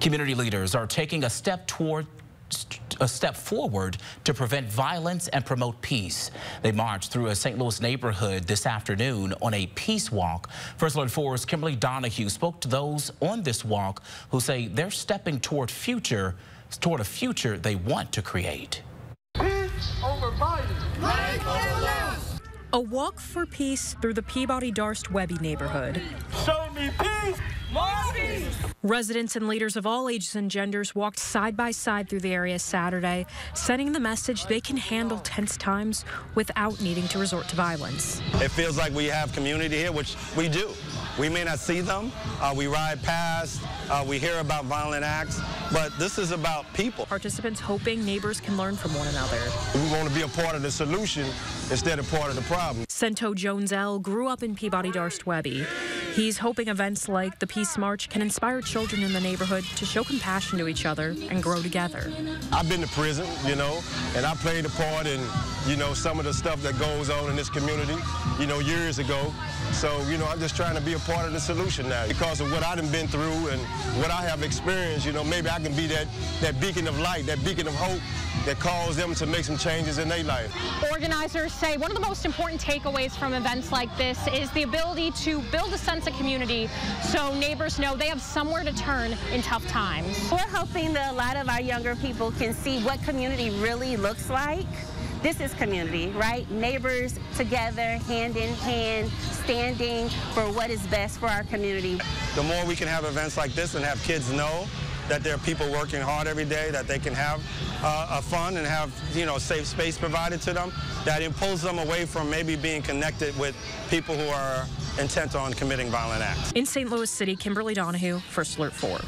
Community leaders are taking a step toward a step forward to prevent violence and promote peace. They marched through a St. Louis neighborhood this afternoon on a peace walk. First Alert 4's Kimberly Donahue spoke to those on this walk who say they're stepping toward future toward a future they want to create. Peace over violence. Life over love. A walk for peace through the Peabody Darst Webbe neighborhood. Show me peace. Residents and leaders of all ages and genders walked side by side through the area Saturday, sending the message they can handle tense times without needing to resort to violence. It feels like we have community here, which we do. We may not see them. Uh, we ride past. Uh, we hear about violent acts. But this is about people. Participants hoping neighbors can learn from one another. We want to be a part of the solution instead of part of the problem. Cento Jones L grew up in Peabody Darst Webbe. He's hoping events like the Peace March can inspire children in the neighborhood to show compassion to each other and grow together. I've been to prison, you know, and I played a part in, you know, some of the stuff that goes on in this community, you know, years ago. So, you know, I'm just trying to be a part of the solution now. Because of what I've been through and what I have experienced, you know, maybe I can be that, that beacon of light, that beacon of hope that calls them to make some changes in their life. Organizers say one of the most important takeaways from events like this is the ability to build a sense of community so neighbors know they have somewhere to turn in tough times. We're hoping that a lot of our younger people can see what community really looks like this is community, right? Neighbors together, hand in hand, standing for what is best for our community. The more we can have events like this and have kids know that there are people working hard every day, that they can have uh, a fun and have, you know, safe space provided to them, that it pulls them away from maybe being connected with people who are intent on committing violent acts. In St. Louis City, Kimberly Donahue, First Alert 4.